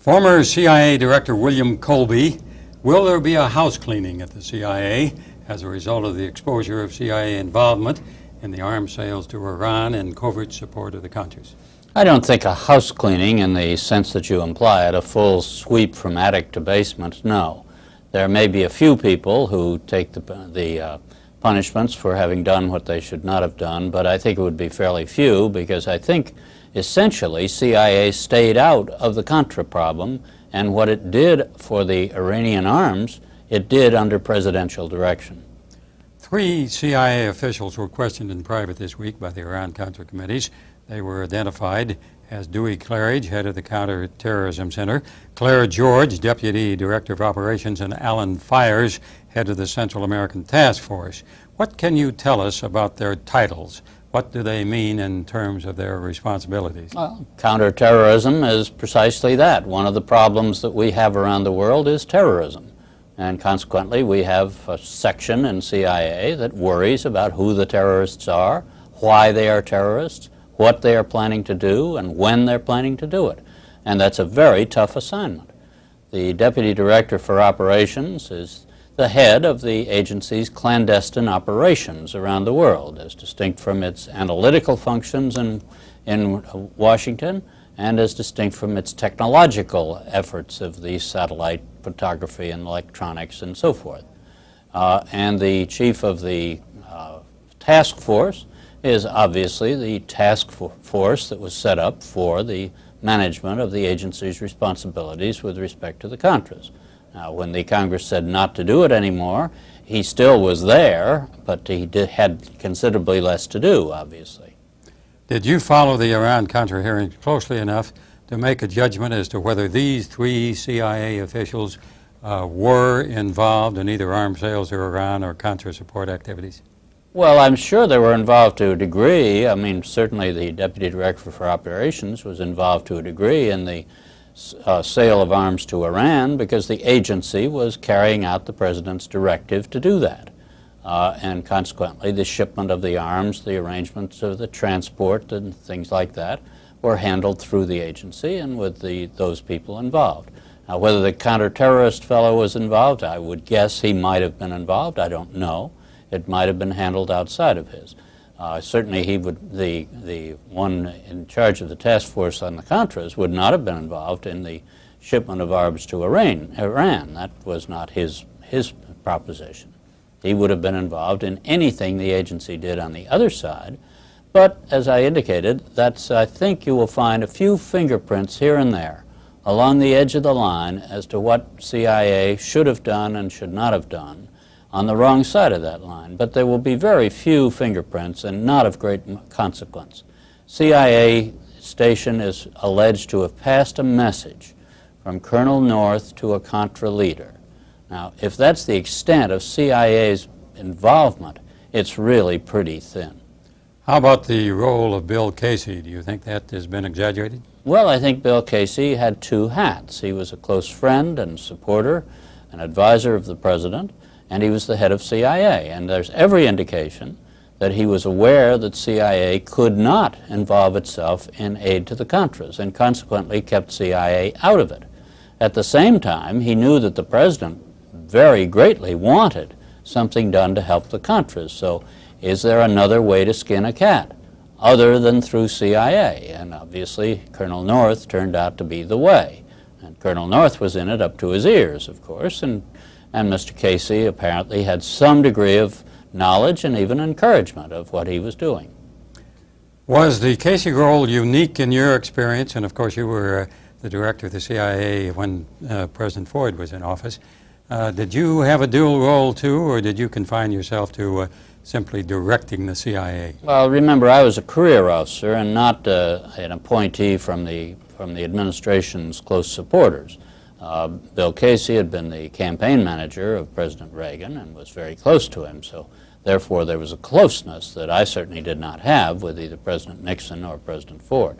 Former CIA Director William Colby, will there be a house cleaning at the CIA as a result of the exposure of CIA involvement in the arms sales to Iran and covert support of the Contras? I don't think a house cleaning in the sense that you imply it, a full sweep from attic to basement, no. There may be a few people who take the, the uh, punishments for having done what they should not have done, but I think it would be fairly few because I think essentially CIA stayed out of the Contra problem and what it did for the Iranian arms, it did under presidential direction. Three CIA officials were questioned in private this week by the Iran-Contra committees. They were identified as Dewey Clarridge, head of the Counterterrorism Center, Clair George, Deputy Director of Operations, and Alan Fiers, head of the Central American Task Force. What can you tell us about their titles? What do they mean in terms of their responsibilities? Well, counterterrorism is precisely that. One of the problems that we have around the world is terrorism. And consequently, we have a section in CIA that worries about who the terrorists are, why they are terrorists, what they are planning to do, and when they're planning to do it. And that's a very tough assignment. The Deputy Director for Operations is the head of the agency's clandestine operations around the world, as distinct from its analytical functions in, in Washington and as distinct from its technological efforts of the satellite photography and electronics and so forth. Uh, and the chief of the uh, task force is obviously the task force that was set up for the management of the agency's responsibilities with respect to the Contras. Now, when the Congress said not to do it anymore, he still was there, but he did, had considerably less to do, obviously. Did you follow the Iran-Contra hearings closely enough to make a judgment as to whether these three CIA officials uh, were involved in either arms sales to Iran or Contra support activities? Well, I'm sure they were involved to a degree. I mean, certainly the Deputy Director for Operations was involved to a degree in the uh, sale of arms to Iran because the agency was carrying out the President's directive to do that. Uh, and consequently, the shipment of the arms, the arrangements of the transport and things like that were handled through the agency and with the, those people involved. Now, whether the counterterrorist fellow was involved, I would guess he might have been involved. I don't know. It might have been handled outside of his. Uh, certainly he would, the, the one in charge of the task force on the Contras would not have been involved in the shipment of arms to Iran. Iran. That was not his, his proposition. He would have been involved in anything the agency did on the other side. But as I indicated, that's, I think you will find a few fingerprints here and there along the edge of the line as to what CIA should have done and should not have done on the wrong side of that line, but there will be very few fingerprints and not of great consequence. CIA station is alleged to have passed a message from Colonel North to a Contra leader. Now, if that's the extent of CIA's involvement, it's really pretty thin. How about the role of Bill Casey? Do you think that has been exaggerated? Well, I think Bill Casey had two hats. He was a close friend and supporter, an advisor of the president, and he was the head of CIA. And there's every indication that he was aware that CIA could not involve itself in aid to the Contras and consequently kept CIA out of it. At the same time, he knew that the president very greatly wanted something done to help the Contras. So is there another way to skin a cat other than through CIA? And obviously, Colonel North turned out to be the way. And Colonel North was in it up to his ears, of course, and and Mr. Casey apparently had some degree of knowledge and even encouragement of what he was doing. Was the Casey role unique in your experience? And of course, you were uh, the director of the CIA when uh, President Ford was in office. Uh, did you have a dual role too, or did you confine yourself to uh, simply directing the CIA? Well, remember, I was a career officer and not uh, an appointee from the, from the administration's close supporters. Uh, Bill Casey had been the campaign manager of President Reagan and was very close to him, so therefore there was a closeness that I certainly did not have with either President Nixon or President Ford.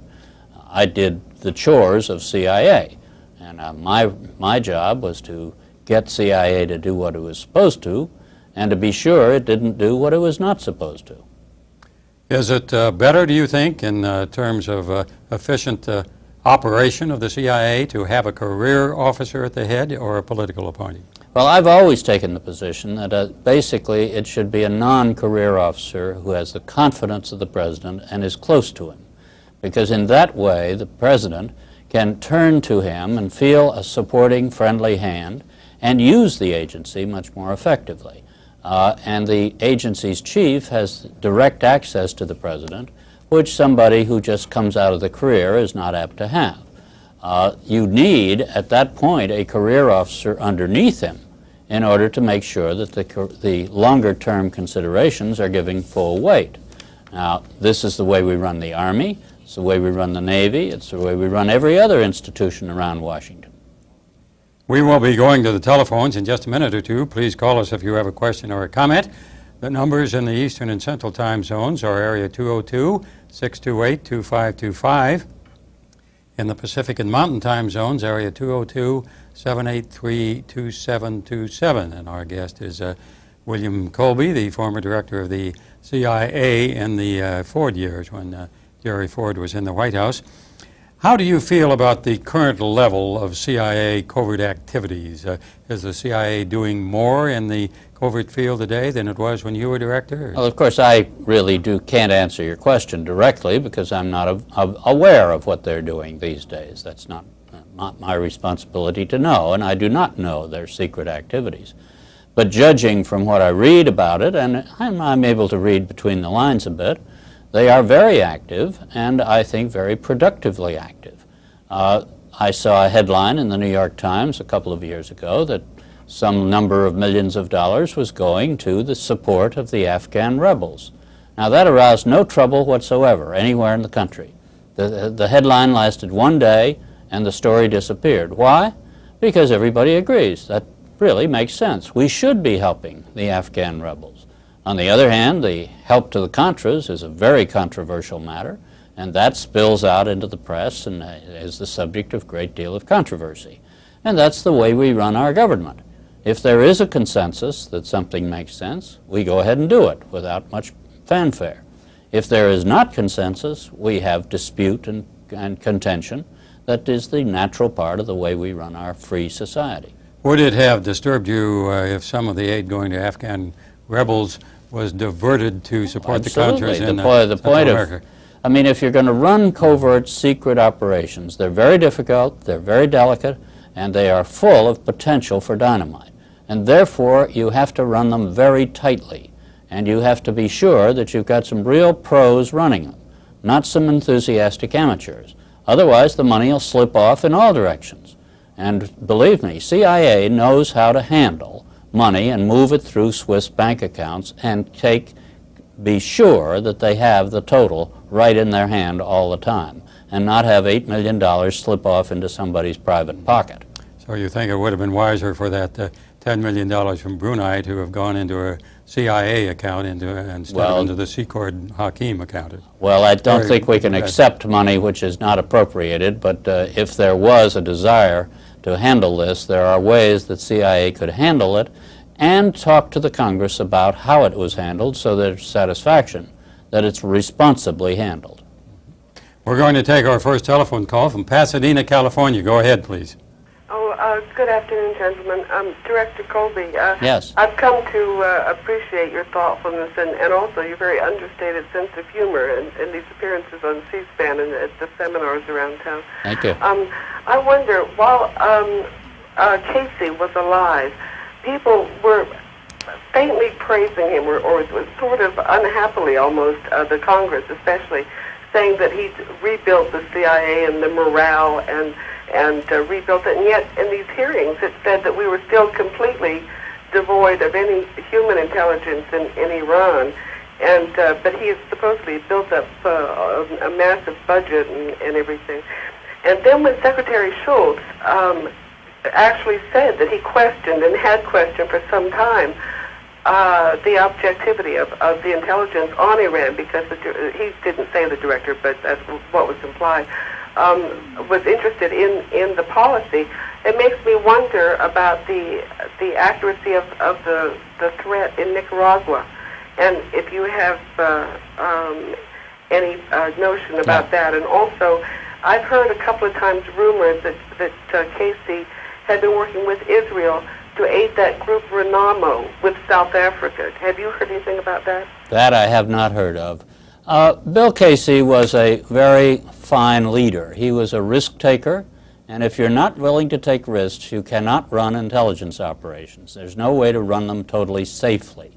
Uh, I did the chores of CIA, and uh, my, my job was to get CIA to do what it was supposed to and to be sure it didn't do what it was not supposed to. Is it uh, better, do you think, in uh, terms of efficient operation of the CIA to have a career officer at the head or a political appointee? Well, I've always taken the position that uh, basically it should be a non-career officer who has the confidence of the president and is close to him. Because in that way, the president can turn to him and feel a supporting, friendly hand and use the agency much more effectively. Uh, and the agency's chief has direct access to the president, which somebody who just comes out of the career is not apt to have. Uh, you need, at that point, a career officer underneath him in order to make sure that the, the longer-term considerations are giving full weight. Now, this is the way we run the Army, it's the way we run the Navy, it's the way we run every other institution around Washington. We will be going to the telephones in just a minute or two. Please call us if you have a question or a comment. The numbers in the Eastern and Central time zones are area 202 628 2525. In the Pacific and Mountain time zones, area 202 783 2727. And our guest is uh, William Colby, the former director of the CIA in the uh, Ford years when uh, Jerry Ford was in the White House. How do you feel about the current level of CIA covert activities? Uh, is the CIA doing more in the covert field today than it was when you were director? Well, of course, I really do can't answer your question directly because I'm not a, a, aware of what they're doing these days. That's not, not my responsibility to know, and I do not know their secret activities. But judging from what I read about it, and I'm, I'm able to read between the lines a bit, they are very active and I think very productively active. Uh, I saw a headline in the New York Times a couple of years ago that some number of millions of dollars was going to the support of the Afghan rebels. Now that aroused no trouble whatsoever anywhere in the country. The, the headline lasted one day and the story disappeared. Why? Because everybody agrees. That really makes sense. We should be helping the Afghan rebels. On the other hand, the help to the Contras is a very controversial matter, and that spills out into the press and is the subject of great deal of controversy. And that's the way we run our government. If there is a consensus that something makes sense, we go ahead and do it without much fanfare. If there is not consensus, we have dispute and, and contention. That is the natural part of the way we run our free society. Would it have disturbed you uh, if some of the aid going to Afghan rebels was diverted to support Absolutely. the Contras the in po- the Central point America. Of, I mean, if you're going to run covert secret operations, they're very difficult, they're very delicate, and they are full of potential for dynamite. And therefore, you have to run them very tightly. And you have to be sure that you've got some real pros running them, not some enthusiastic amateurs. Otherwise, the money will slip off in all directions. And believe me, CIA knows how to handle money and move it through Swiss bank accounts and take, be sure that they have the total right in their hand all the time and not have $8 million slip off into somebody's private pocket. So you think it would have been wiser for that uh, $10 million from Brunei to have gone into a CIA account into, instead Well- of into the Secord Hakim account? Well, I don't Very think we can accept money which is not appropriated, but uh, if there was a desire to handle this, there are ways that CIA could handle it and talk to the Congress about how it was handled so there's satisfaction that it's responsibly handled. We're going to take our first telephone call from Pasadena, California. Go ahead, please. Uh, good afternoon, gentlemen. Um, Director Colby. Uh, Yes. I've come to uh, appreciate your thoughtfulness and, and also your very understated sense of humor in, in these appearances on C-SPAN and at the seminars around town. Thank you. Um, I wonder, while um, uh, Casey was alive, people were faintly praising him, or, or sort of unhappily almost, uh, the Congress especially, saying that he rebuilt the CIA and the morale and and uh, rebuilt it. And yet, in these hearings, it said that we were still completely devoid of any human intelligence in, in Iran. And uh, but he has supposedly built up uh, a, massive budget and, and everything. And then when Secretary Shultz um, actually said that he questioned and had questioned for some time uh, the objectivity of, of the intelligence on Iran, because the, he didn't say the director, but that's what was implied, um, was interested in, in the policy. It makes me wonder about the the accuracy of, of the, the threat in Nicaragua, and if you have uh, um, any uh, notion about that, and also I've heard a couple of times rumors that that uh, Casey had been working with Israel to aid that group Renamo with South Africa. Have you heard anything about that? That I have not heard of. Uh, Bill Casey was a very fine leader. He was a risk taker, and if you're not willing to take risks, you cannot run intelligence operations. There's no way to run them totally safely.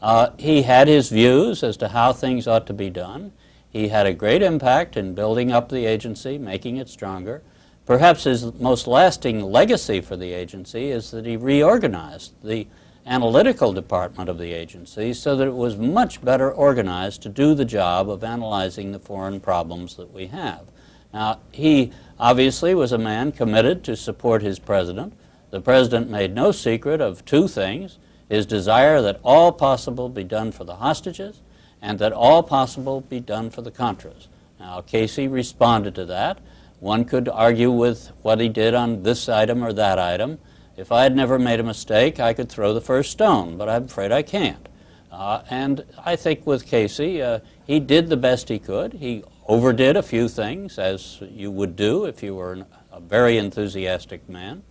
Uh, he had his views as to how things ought to be done. He had a great impact in building up the agency, making it stronger. Perhaps his most lasting legacy for the agency is that he reorganized the analytical department of the agency so that it was much better organized to do the job of analyzing the foreign problems that we have. Now, he obviously was a man committed to support his president. The president made no secret of two things his desire that all possible be done for the hostages and that all possible be done for the Contras. Now, Casey responded to that. One could argue with what he did on this item or that item. If I had never made a mistake, I could throw the first stone, but I'm afraid I can't. Uh, and I think with Casey, uh, he did the best he could. He overdid a few things, as you would do if you were an, a very enthusiastic man.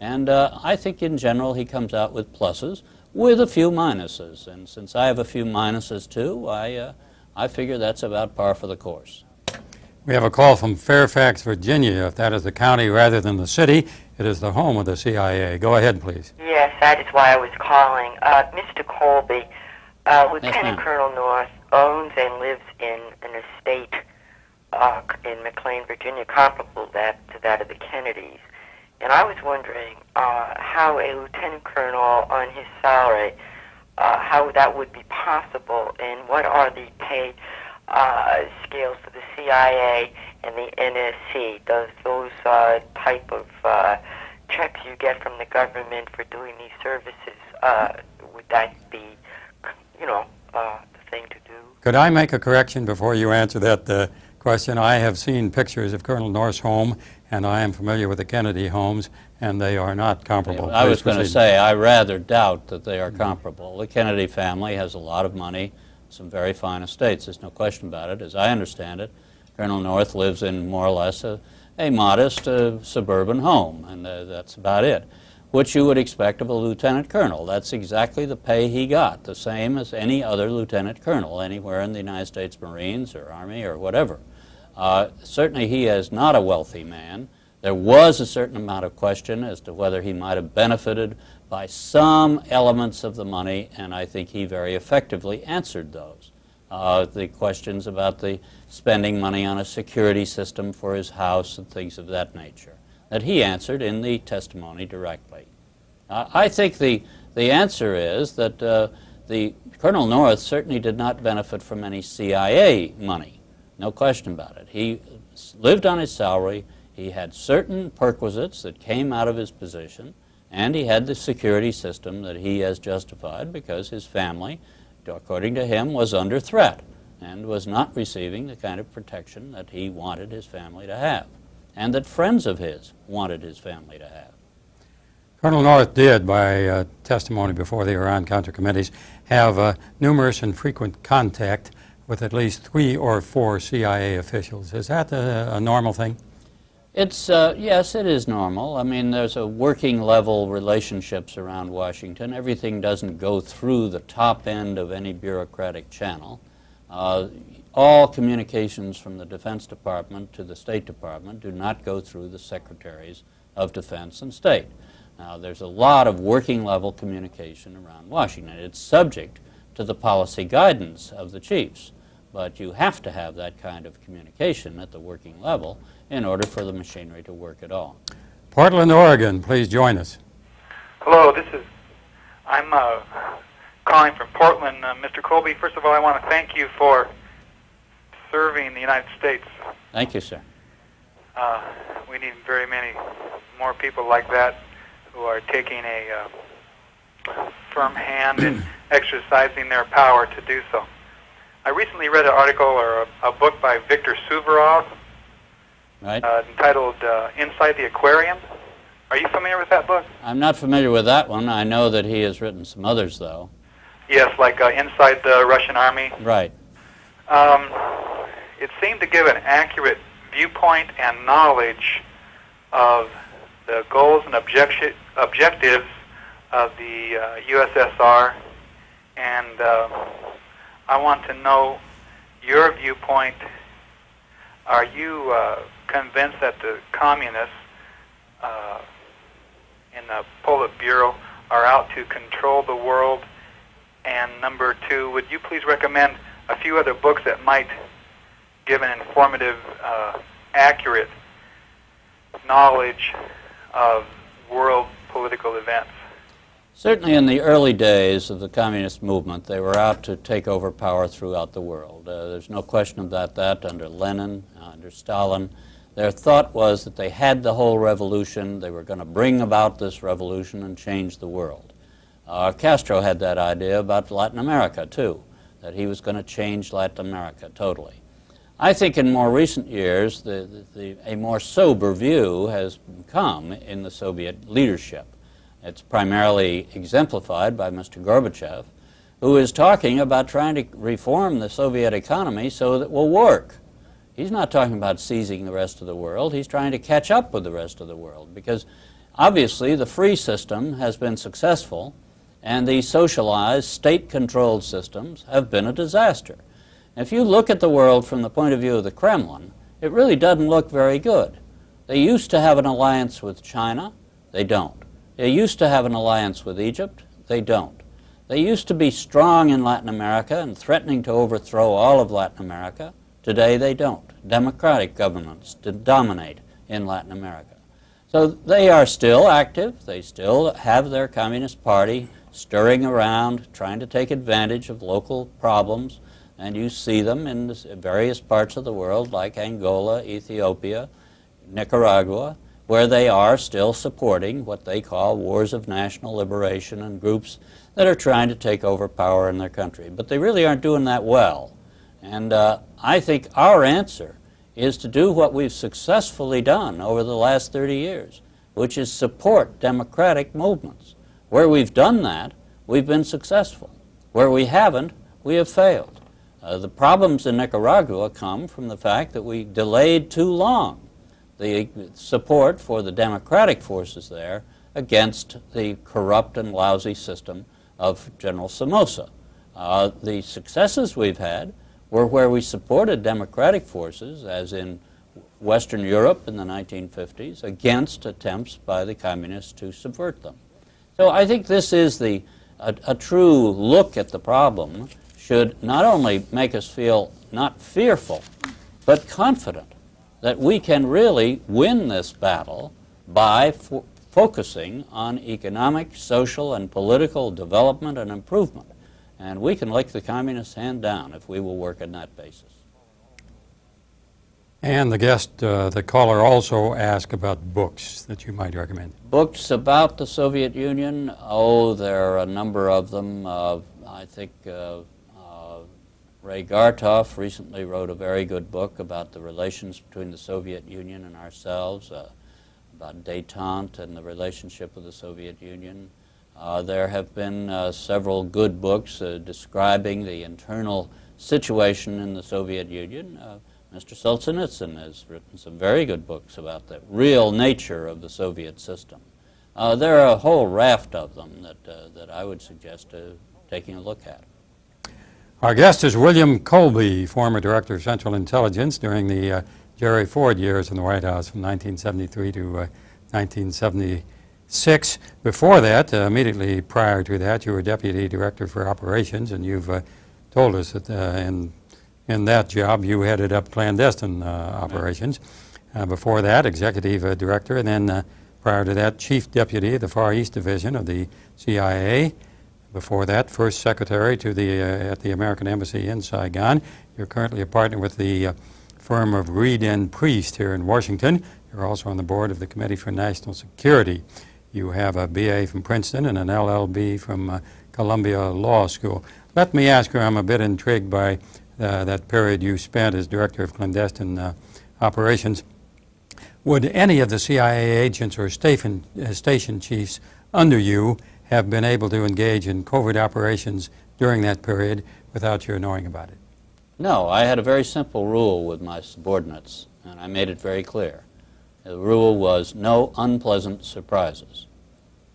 And uh, I think in general he comes out with pluses with a few minuses. And since I have a few minuses too, I, uh, I figure that's about par for the course. We have a call from Fairfax, Virginia. If that is the county rather than the city, it is the home of the CIA. Go ahead, please. Yes, that is why I was calling. Uh, Mr. Colby, uh, Lieutenant ma'am. Colonel North owns and lives in an estate uh, in McLean, Virginia, comparable that, to that of the Kennedys. And I was wondering uh, how a lieutenant colonel on his salary, uh, how that would be possible, and what are the pay uh, scales for the CIA and the NSC? Does those uh, type of uh, checks you get from the government for doing these services, uh, would that be, you know, uh, the thing to do? Could I make a correction before you answer that uh, question? I have seen pictures of Colonel North's home, and I am familiar with the Kennedy homes, and they are not comparable. I was going to say, I rather doubt that they are comparable. The Kennedy family has a lot of money, some very fine estates, there's no question about it. As I understand it, Colonel North lives in more or less a, a modest uh, suburban home, and uh, that's about it. Which you would expect of a lieutenant colonel. That's exactly the pay he got, the same as any other lieutenant colonel anywhere in the United States Marines or Army or whatever. Uh, certainly, he is not a wealthy man. There was a certain amount of question as to whether he might have benefited by some elements of the money, and I think he very effectively answered those. Uh, the questions about the spending money on a security system for his house and things of that nature, that he answered in the testimony directly. Uh, I think the, the answer is that uh, the Colonel North certainly did not benefit from any CIA money. No question about it. He lived on his salary. He had certain perquisites that came out of his position, and he had the security system that he has justified because his family, according to him, was under threat and was not receiving the kind of protection that he wanted his family to have, and that friends of his wanted his family to have. Colonel North did, by uh, testimony before the Iran-Contra committees, have uh, numerous and frequent contact with at least three or four CIA officials. Is that a, a normal thing? It's uh, yes, it is normal. I mean, there's a working level relationships around Washington. Everything doesn't go through the top end of any bureaucratic channel. Uh, all communications from the Defense Department to the State Department do not go through the secretaries of Defense and State. Now, there's a lot of working level communication around Washington. It's subject to the policy guidance of the chiefs, but you have to have that kind of communication at the working level in order for the machinery to work at all. Portland, Oregon, please join us. Hello, this is. I'm uh, calling from Portland, uh, Mr. Colby. First of all, I want to thank you for serving the United States. Thank you, sir. Uh, we need very many more people like that who are taking a uh, firm hand and exercising their power to do so. I recently read an article or a, a book by Victor Suvorov Right? uh, entitled uh, Inside the Aquarium. Are you familiar with that book? I'm not familiar with that one. I know that he has written some others, though. Yes, like uh, Inside the Russian Army. Right. Um, it seemed to give an accurate viewpoint and knowledge of the goals and objecti- objectives of the uh, USSR, and uh, I want to know your viewpoint. Are you uh, convinced that the communists uh, in the Politburo are out to control the world? And number two, would you please recommend a few other books that might give an informative, uh, accurate knowledge of world political events? Certainly in the early days of the communist movement, they were out to take over power throughout the world. Uh, there's no question about that under Lenin, uh, under Stalin. Their thought was that they had the whole revolution, they were going to bring about this revolution and change the world. Uh, Castro had that idea about Latin America, too, that he was going to change Latin America totally. I think in more recent years, the, the, the, a more sober view has come in the Soviet leadership. It's primarily exemplified by Mr. Gorbachev, who is talking about trying to reform the Soviet economy so that it will work. He's not talking about seizing the rest of the world. He's trying to catch up with the rest of the world because obviously the free system has been successful and the socialized, state-controlled systems have been a disaster. If you look at the world from the point of view of the Kremlin, it really doesn't look very good. They used to have an alliance with China. They don't. They used to have an alliance with Egypt. They don't. They used to be strong in Latin America and threatening to overthrow all of Latin America. Today they don't. Democratic governments dominate in Latin America. So they are still active. They still have their Communist Party stirring around, trying to take advantage of local problems, and you see them in various parts of the world like Angola, Ethiopia, Nicaragua, where they are still supporting what they call wars of national liberation and groups that are trying to take over power in their country. But they really aren't doing that well. And uh, I think our answer is to do what we've successfully done over the last 30 years, which is support democratic movements. Where we've done that, we've been successful. Where we haven't, we have failed. Uh, the problems in Nicaragua come from the fact that we delayed too long the support for the democratic forces there against the corrupt and lousy system of General Somoza. Uh, the successes we've had were where we supported democratic forces, as in Western Europe in the 1950s, against attempts by the communists to subvert them. So I think this is the, a, a true look at the problem should not only make us feel not fearful, but confident that we can really win this battle by fo focusing on economic, social, and political development and improvement. And we can lick the communists' hand down if we will work on that basis. And the guest, uh, the caller also asked about books that you might recommend. Books about the Soviet Union? Oh, there are a number of them. Uh, I think uh, uh, Ray Garthoff recently wrote a very good book about the relations between the Soviet Union and ourselves, uh, about detente and the relationship with the Soviet Union. Uh, there have been several good books describing the internal situation in the Soviet Union. Mr. Solzhenitsyn has written some very good books about the real nature of the Soviet system. Uh, there are a whole raft of them that, uh, that I would suggest uh, taking a look at. Our guest is William Colby, former Director of Central Intelligence during the uh, Jerry Ford years in the White House from 1973 to 1976. Uh, Before that, uh, immediately prior to that, you were Deputy Director for Operations, and you've told us that in in that job, you headed up clandestine uh, operations. Uh, before that, executive uh, director, and then uh, prior to that, chief deputy of the Far East Division of the CIA. Before that, first secretary to the uh, at the American Embassy in Saigon. You're currently a partner with the uh, firm of Reid and Priest here in Washington. You're also on the board of the Committee for National Security. You have a BA from Princeton and an LLB from Columbia Law School. Let me ask you, I'm a bit intrigued by uh, that period you spent as director of clandestine uh, operations. Would any of the CIA agents or station, uh, station chiefs under you have been able to engage in covert operations during that period without your knowing about it? No, I had a very simple rule with my subordinates, and I made it very clear. The rule was no unpleasant surprises.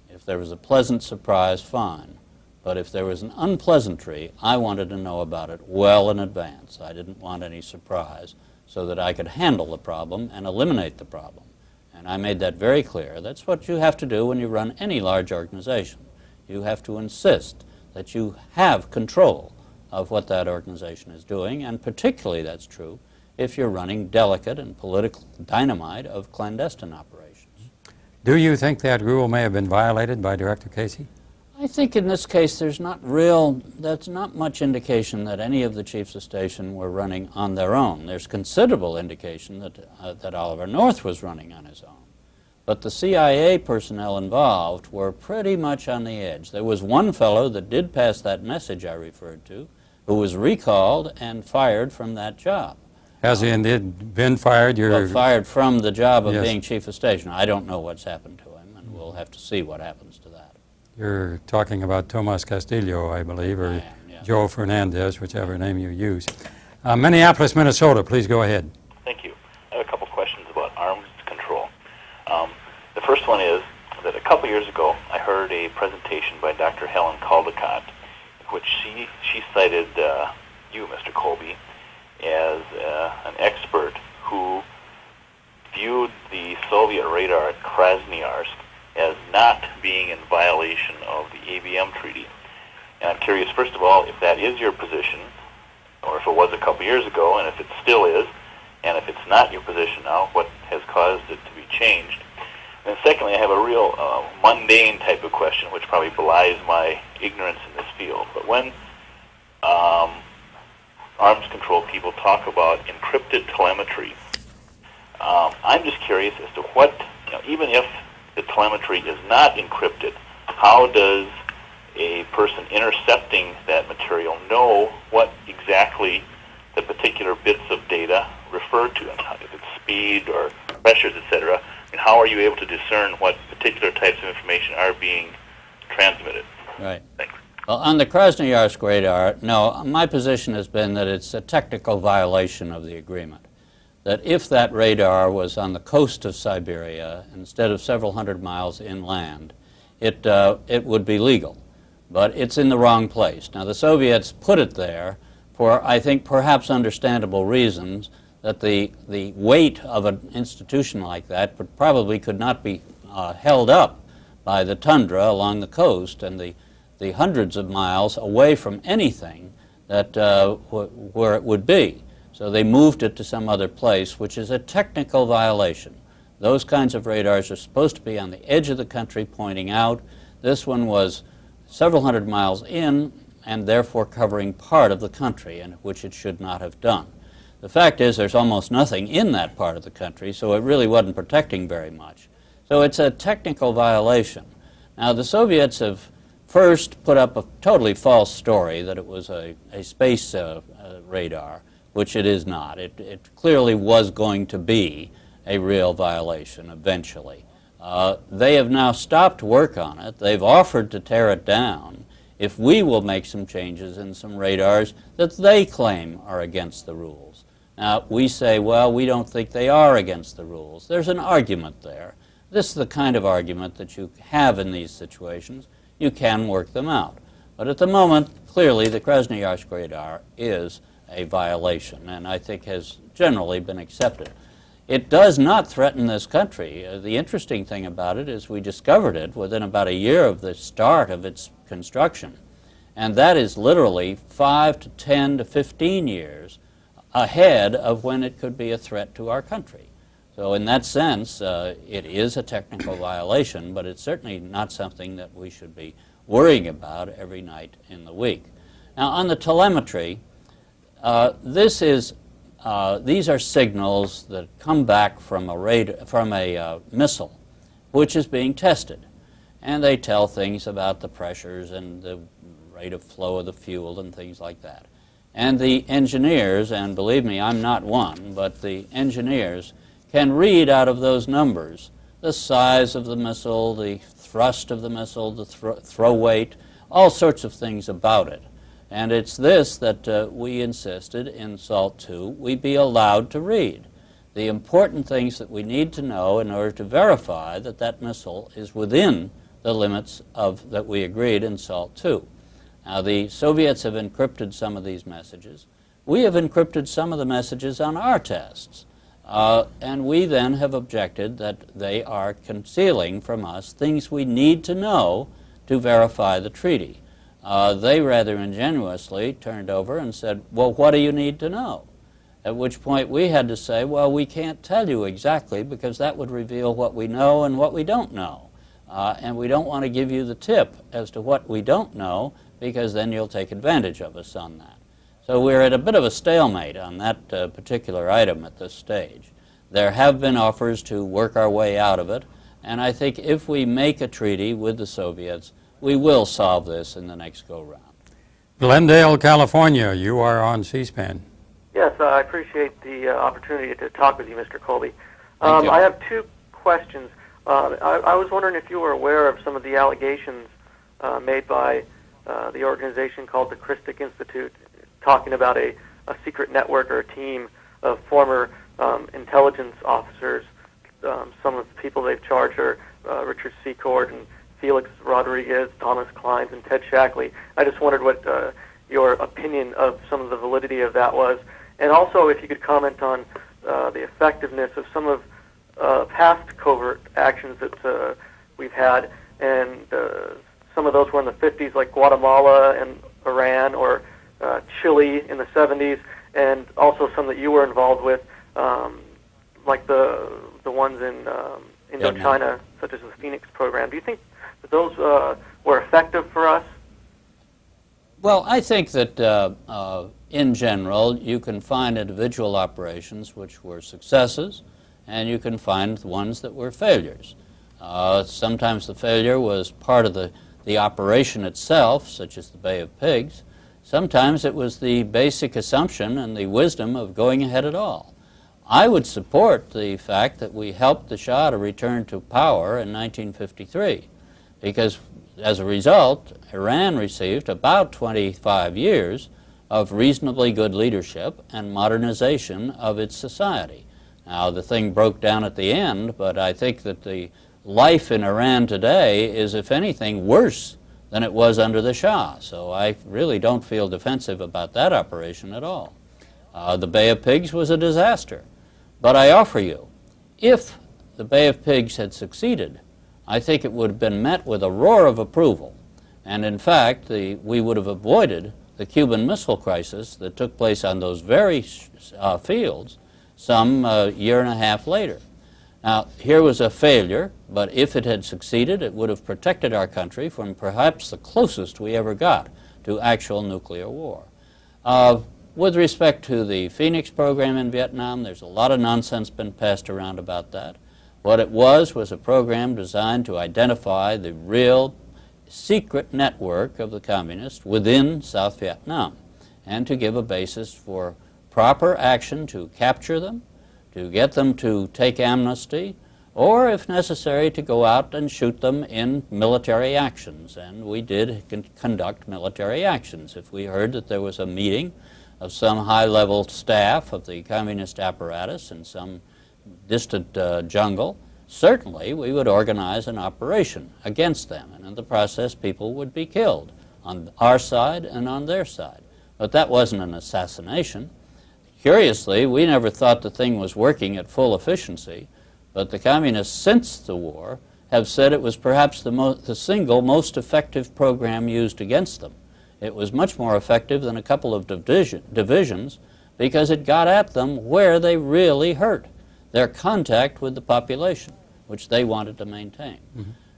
If there was a pleasant surprise, fine. But if there was an unpleasantry, I wanted to know about it well in advance. I didn't want any surprise so that I could handle the problem and eliminate the problem. And I made that very clear. That's what you have to do when you run any large organization. You have to insist that you have control of what that organization is doing, and particularly that's true if you're running delicate and political dynamite of clandestine operations. Do you think that rule may have been violated by Director Casey? I think in this case there's not real, there's not much indication that any of the chiefs of station were running on their own. There's considerable indication that, uh, that Oliver North was running on his own. But the CIA personnel involved were pretty much on the edge. There was one fellow that did pass that message I referred to who was recalled and fired from that job. Has he indeed been fired? You're Well, fired from the job of Yes. being chief of station. I don't know what's happened to him, and we'll have to see what happens to that. You're talking about Tomas Castillo, I believe, I or am, yeah. Joe Fernandez, whichever name you use. Uh, Minneapolis, Minnesota, please go ahead. Thank you. I have a couple questions about arms control. Um, the first one is that a couple years ago, I heard a presentation by Dr. Helen Caldicott, in which she she cited uh, you, Mr. Colby, as uh, an expert who viewed the Soviet radar at Krasnoyarsk as not being in violation of the ABM treaty. And I'm curious, first of all, if that is your position, or if it was a couple years ago, and if it still is, and if it's not your position now, what has caused it to be changed? And secondly, I have a real uh, mundane type of question, which probably belies my ignorance in this field. But when um, arms control people talk about encrypted telemetry, um, I'm just curious as to what, you know, even if the telemetry is not encrypted, how does a person intercepting that material know what exactly the particular bits of data refer to, and if it's speed or pressures, etc. And how are you able to discern what particular types of information are being transmitted? Right. Thanks. Well, on the Krasnoyarsk radar, no, my position has been that it's a technical violation of the agreement. That if that radar was on the coast of Siberia instead of several hundred miles inland, it, uh, it would be legal. But it's in the wrong place. Now, the Soviets put it there for, I think, perhaps understandable reasons that the, the weight of an institution like that probably could not be uh, held up by the tundra along the coast and the, the hundreds of miles away from anything that uh, wh- where it would be. So they moved it to some other place, which is a technical violation. Those kinds of radars are supposed to be on the edge of the country pointing out. This one was several hundred miles in and therefore covering part of the country, and which it should not have done. The fact is, there's almost nothing in that part of the country, so it really wasn't protecting very much. So it's a technical violation. Now, the Soviets have first put up a totally false story that it was a, a space uh, uh, radar, which it is not. It, it clearly was going to be a real violation eventually. Uh, they have now stopped work on it. They've offered to tear it down if we will make some changes in some radars that they claim are against the rules. Now, we say, well, we don't think they are against the rules. There's an argument there. This is the kind of argument that you have in these situations. You can work them out. But at the moment, clearly, the Krasnoyarsk radar is a violation, and I think has generally been accepted. It does not threaten this country. Uh, the interesting thing about it is we discovered it within about a year of the start of its construction. And that is literally 5 to 10 to 15 years ahead of when it could be a threat to our country. So in that sense, uh, it is a technical violation, but it's certainly not something that we should be worrying about every night in the week. Now, on the telemetry, uh, this is, uh, these are signals that come back from a, radar, from a uh, missile, which is being tested. And they tell things about the pressures and the rate of flow of the fuel and things like that. And the engineers, and believe me, I'm not one, but the engineers can read out of those numbers the size of the missile, the thrust of the missile, the thro- throw weight, all sorts of things about it. And it's this that uh, we insisted in SALT II we be allowed to read. The important things that we need to know in order to verify that that missile is within the limits of that we agreed in SALT II. Now, the Soviets have encrypted some of these messages. We have encrypted some of the messages on our tests. Uh, and we then have objected that they are concealing from us things we need to know to verify the treaty. Uh, they rather ingenuously turned over and said, Well, what do you need to know? At which point we had to say, Well, we can't tell you exactly because that would reveal what we know and what we don't know. Uh, and we don't want to give you the tip as to what we don't know because then you'll take advantage of us on that. So we're at a bit of a stalemate on that uh, particular item at this stage. There have been offers to work our way out of it, and I think if we make a treaty with the Soviets, we will solve this in the next go-round. Glendale, California, you are on C-SPAN. Yes, uh, I appreciate the uh, opportunity to talk with you, Mr. Colby. Um, you. I have two questions. Uh, I, I was wondering if you were aware of some of the allegations uh, made by uh, the organization called the Christic Institute, talking about a, a secret network or a team of former um, intelligence officers. Um, some of the people they've charged are uh, Richard Secord and Felix Rodriguez, Thomas Clines, and Ted Shackley. I just wondered what uh, your opinion of some of the validity of that was, and also if you could comment on uh, the effectiveness of some of uh, past covert actions that uh, we've had, and uh, some of those were in the 50s, like Guatemala and Iran, or uh, Chile in the 70s, and also some that you were involved with, um, like the the ones in um, Indochina, such as the Phoenix program. Do you think that those uh, were effective for us? Well, I think that uh, uh, in general, you can find individual operations which were successes, and you can find ones that were failures. Uh, sometimes the failure was part of the, the operation itself, such as the Bay of Pigs. Sometimes it was the basic assumption and the wisdom of going ahead at all. I would support the fact that we helped the Shah to return to power in 1953 because as a result, Iran received about 25 years of reasonably good leadership and modernization of its society. Now, the thing broke down at the end, but I think that the life in Iran today is, if anything, worse than it was under the Shah. So I really don't feel defensive about that operation at all. Uh, the Bay of Pigs was a disaster. But I offer you, if the Bay of Pigs had succeeded, I think it would have been met with a roar of approval. And in fact, the, we would have avoided the Cuban Missile Crisis that took place on those very uh, fields some uh, year and a half later. Now, here was a failure, but if it had succeeded, it would have protected our country from perhaps the closest we ever got to actual nuclear war. Uh, with respect to the Phoenix program in Vietnam, there's a lot of nonsense been passed around about that. What it was was a program designed to identify the real secret network of the communists within South Vietnam and to give a basis for proper action to capture them, to get them to take amnesty, or if necessary to go out and shoot them in military actions. And we did con- conduct military actions. If we heard that there was a meeting of some high-level staff of the communist apparatus in some distant uh, jungle, certainly we would organize an operation against them, and in the process people would be killed on our side and on their side. But that wasn't an assassination. Curiously, we never thought the thing was working at full efficiency, but the communists since the war have said it was perhaps the, the single most effective program used against them. It was much more effective than a couple of division, divisions because it got at them where they really hurt their contact with the population, which they wanted to maintain.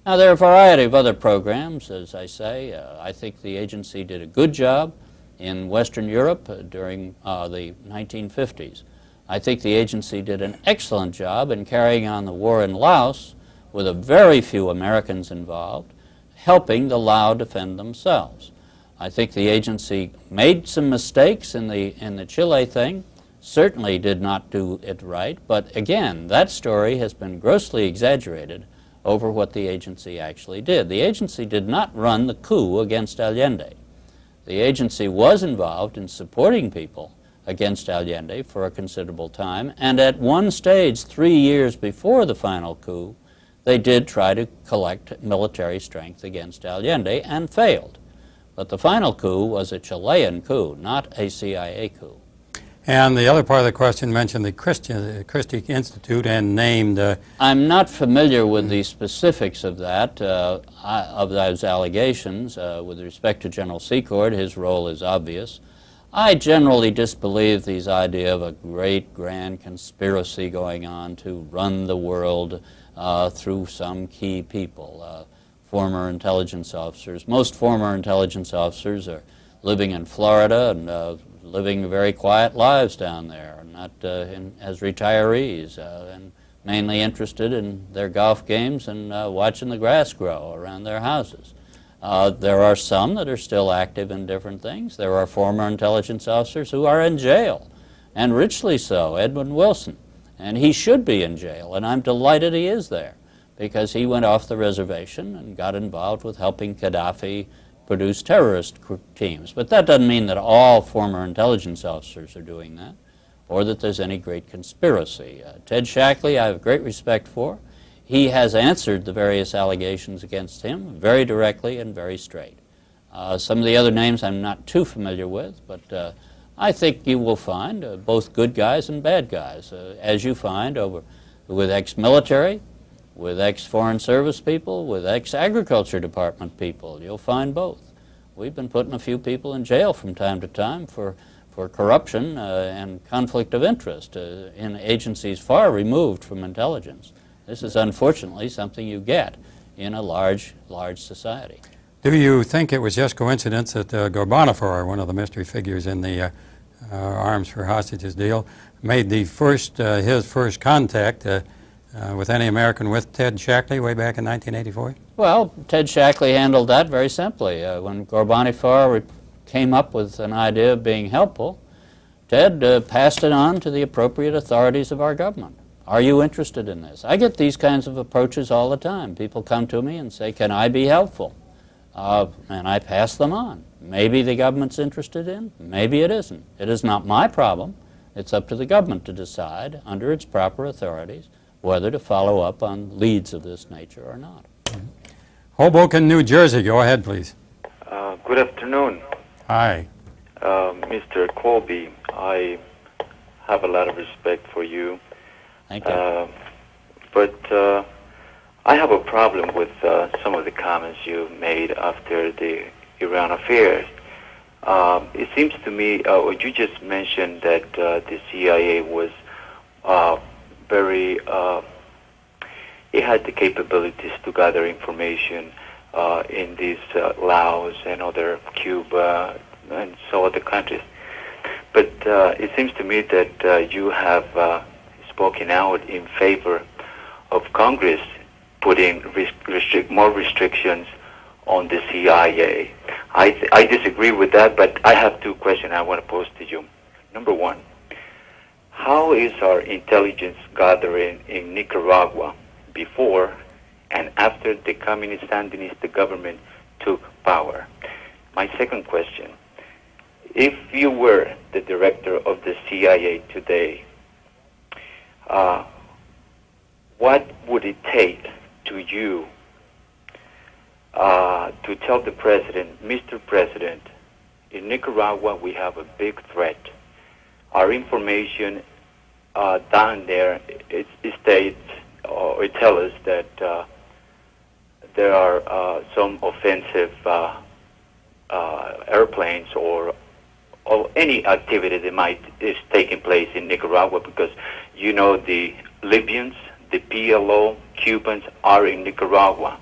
Now, there are a variety of other programs, as I say. Uh, I think the agency did a good job in Western Europe uh, during uh, the 1950s. I think the agency did an excellent job in carrying on the war in Laos with a very few Americans involved, helping the Lao defend themselves. I think the agency made some mistakes in the, in the Chile thing, certainly did not do it right, but again, that story has been grossly exaggerated over what the agency actually did. The agency did not run the coup against Allende. The agency was involved in supporting people against Allende for a considerable time, and at one stage, three years before the final coup, they did try to collect military strength against Allende and failed. But the final coup was a Chilean coup, not a CIA coup. And the other part of the question mentioned the Christian, Christic Institute and named. Uh, I'm not familiar with the specifics of that, uh, of those allegations. Uh, with respect to General Secord, his role is obvious. I generally disbelieve these idea of a great grand conspiracy going on to run the world uh, through some key people, uh, former intelligence officers. Most former intelligence officers are living in Florida and uh, living very quiet lives down there, not uh, in, as retirees, uh, and mainly interested in their golf games and uh, watching the grass grow around their houses. Uh, there are some that are still active in different things. There are former intelligence officers who are in jail, and richly so. Edwin Wilson, and he should be in jail, and I'm delighted he is there because he went off the reservation and got involved with helping Gaddafi produce terrorist teams. But that doesn't mean that all former intelligence officers are doing that or that there's any great conspiracy. Uh, Ted Shackley, I have great respect for. He has answered the various allegations against him very directly and very straight. Uh, some of the other names I'm not too familiar with, but uh, I think you will find uh, both good guys and bad guys, uh, as you find over with ex-military, with ex-foreign service people, with ex-agriculture department people. You'll find both. We've been putting a few people in jail from time to time for, for corruption uh, and conflict of interest uh, in agencies far removed from intelligence. This is unfortunately something you get in a large, large society. Do you think it was just coincidence that uh, Ghorbanifar, one of the mystery figures in the uh, uh, Arms for Hostages deal, made the first, uh, his first contact uh, with any American with Ted Shackley way back in 1984? Well, Ted Shackley handled that very simply. Uh, when Ghorbanifar came up with an idea of being helpful, Ted uh, passed it on to the appropriate authorities of our government. Are you interested in this? I get these kinds of approaches all the time. People come to me and say, can I be helpful? Uh, and I pass them on. Maybe the government's interested in, maybe it isn't. It is not my problem. It's up to the government to decide, under its proper authorities, whether to follow up on leads of this nature or not. Hoboken, New Jersey. Go ahead, please. Uh, good afternoon. Hi. Uh, Mr. Colby, I have a lot of respect for you. Thank you. Uh, but uh, I have a problem with uh, some of the comments you made after the Iran affairs. Um, it seems to me, uh, you just mentioned that the CIA was very, uh, it had the capabilities to gather information uh, in these uh, Laos and other Cuba and so other countries. But uh, it seems to me that uh, you have uh, spoken out in favor of Congress putting restrict more restrictions on the CIA. I, I disagree with that, but I have two questions I want to pose to you. Number one, how is our intelligence gathering in Nicaragua before and after the communist Sandinista government took power? My second question, if you were the director of the CIA today, uh, what would it take to you uh, to tell the president, Mr. President, in Nicaragua we have a big threat. Our information uh, down there, it, it states or it tells us that uh, there are uh, some offensive uh, uh, airplanes or or any activity that might is taking place in Nicaragua because you know the Libyans, the PLO, Cubans are in Nicaragua.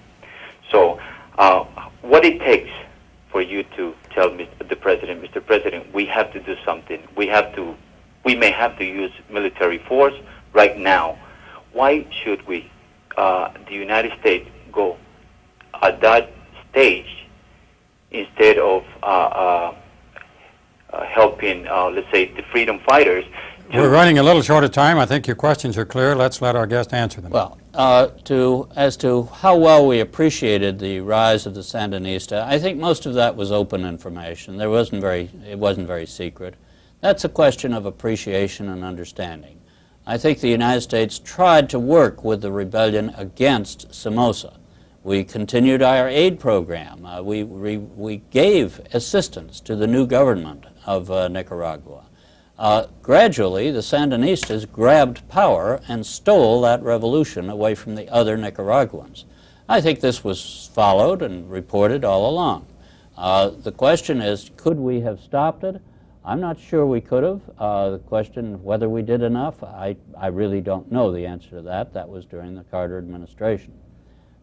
So uh, what it takes for you to tell the president, Mr. President, we have to do something. We have to we may have to use military force right now. Why should we, uh, the United States, go at that stage instead of uh, uh, uh helping, uh, let's say, the freedom fighters? We're running a little short of time. I think your questions are clear. Let's let our guest answer them. Well, uh, to, as to how well we appreciated the rise of the Sandinista, I think most of that was open information. There wasn't very, it wasn't very secret. That's a question of appreciation and understanding. I think the United States tried to work with the rebellion against Somoza. We continued our aid program. Uh, we, we, we, gave assistance to the new government of uh, Nicaragua. Uh, gradually, the Sandinistas grabbed power and stole that revolution away from the other Nicaraguans. I think this was followed and reported all along. Uh, the question is, could we have stopped it? I'm not sure we could have. Uh, the question whether we did enough, I, I really don't know the answer to that. That was during the Carter administration.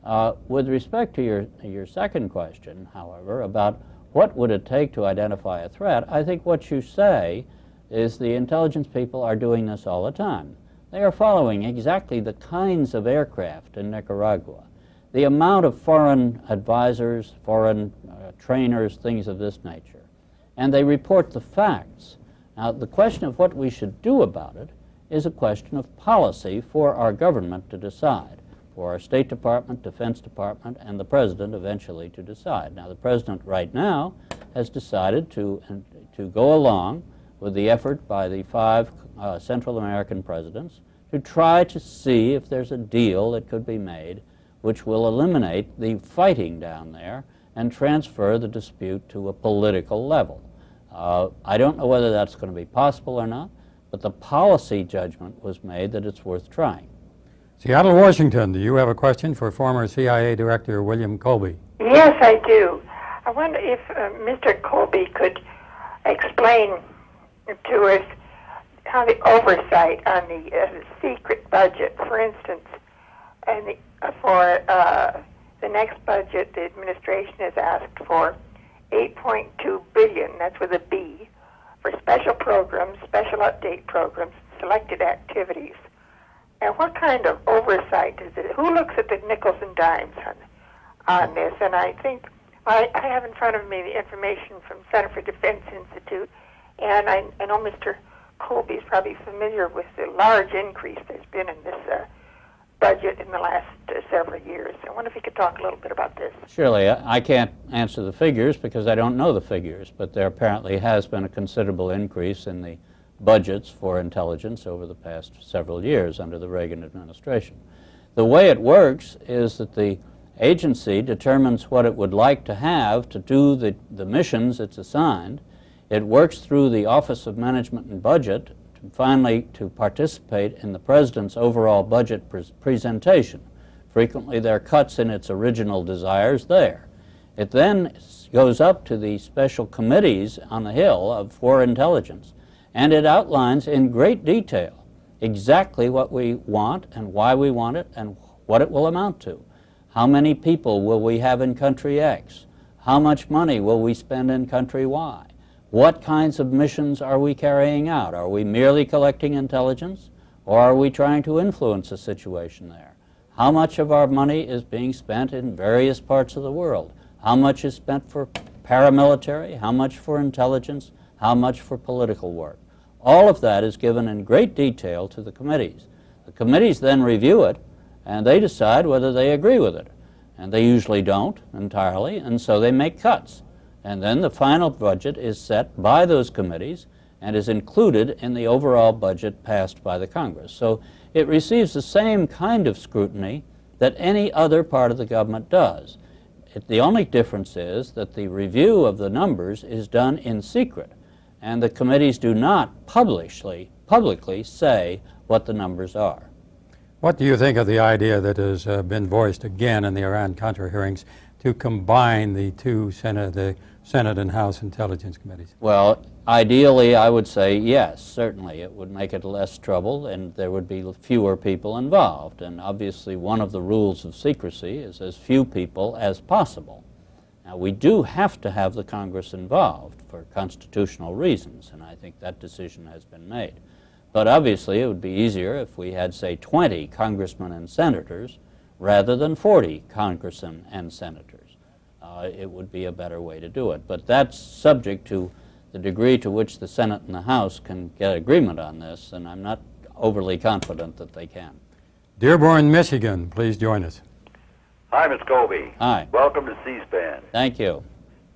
Uh, with respect to your, your second question, however, about what would it take to identify a threat, I think what you say is the intelligence people are doing this all the time. They are following exactly the kinds of aircraft in Nicaragua. The amount of foreign advisors, foreign uh, trainers, things of this nature. And they report the facts. Now, the question of what we should do about it is a question of policy for our government to decide, for our State Department, Defense Department, and the President eventually to decide. Now, the President right now has decided to, to go along with the effort by the five uh, Central American presidents to try to see if there's a deal that could be made which will eliminate the fighting down there and transfer the dispute to a political level. Uh, I don't know whether that's going to be possible or not, but the policy judgment was made that it's worth trying. Seattle, Washington, do you have a question for former CIA Director William Colby? Yes, I do. I wonder if uh, Mr. Colby could explain to us how the oversight on the uh, secret budget, for instance, and the, uh, for uh, the next budget, the administration has asked for 8.2 billion. That's with a B for special programs, special update programs, selected activities. And what kind of oversight is it? Who looks at the nickels and dimes on on this? And I think I, I have in front of me the information from Center for Defense Institute and I, I know Mr. Colby is probably familiar with the large increase there's been in this uh, budget in the last uh, several years. I wonder if you could talk a little bit about this. Surely. I can't answer the figures because I don't know the figures, but there apparently has been a considerable increase in the budgets for intelligence over the past several years under the Reagan administration. The way it works is that the agency determines what it would like to have to do the, the missions it's assigned, it works through the Office of Management and Budget to finally to participate in the President's overall budget pre presentation. Frequently there are cuts in its original desires there. It then goes up to the special committees on the Hill of, for intelligence, and it outlines in great detail exactly what we want and why we want it and what it will amount to. How many people will we have in country X? How much money will we spend in country Y? What kinds of missions are we carrying out? Are we merely collecting intelligence or are we trying to influence a situation there? How much of our money is being spent in various parts of the world? How much is spent for paramilitary? How much for intelligence? How much for political work? All of that is given in great detail to the committees. The committees then review it and they decide whether they agree with it. And they usually don't entirely, and so they make cuts. And then the final budget is set by those committees and is included in the overall budget passed by the Congress. So it receives the same kind of scrutiny that any other part of the government does. It, the only difference is that the review of the numbers is done in secret, and the committees do not publicly, publicly say what the numbers are. What do you think of the idea that has uh, been voiced again in the Iran-Contra hearings to combine the two Senate, the Senate and House Intelligence Committees? Well, ideally, I would say yes, certainly. It would make it less trouble and there would be fewer people involved. And obviously, one of the rules of secrecy is as few people as possible. Now, we do have to have the Congress involved for constitutional reasons, and I think that decision has been made. But obviously, it would be easier if we had, say, 20 congressmen and senators rather than 40 congressmen and senators uh, it would be a better way to do it. But that's subject to the degree to which the Senate and the House can get agreement on this, and I'm not overly confident that they can. Dearborn, Michigan, please join us. Hi, Ms. Colby. Hi. Welcome to C-SPAN. Thank you.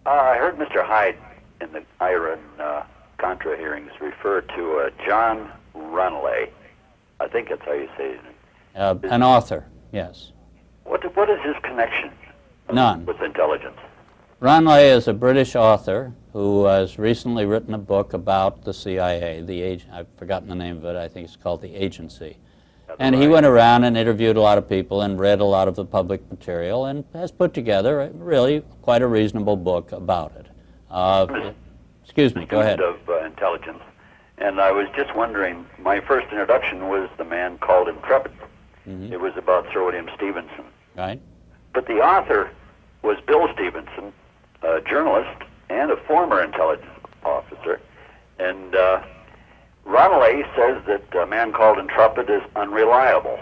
Uh, I heard Mr. Hyde in the Iran uh, Contra hearings refer to uh, John Ranelagh. I think that's how you say it. Uh, an author, yes. What, what is his connection None. with intelligence? Ranelagh is a British author who has recently written a book about the CIA. The I've forgotten the name of it. I think it's called The Agency. And he went around and interviewed a lot of people and read a lot of the public material and has put together a, really quite a reasonable book about it. Uh, excuse me, go ahead. Of uh, intelligence. And I was just wondering, my first introduction was the man called Intrepid. Mhm. It was about Sir William Stephenson. Right? But the author was Bill Stevenson, a journalist and a former intelligence officer. And uh, Ranelagh says that a man called Intrepid is unreliable.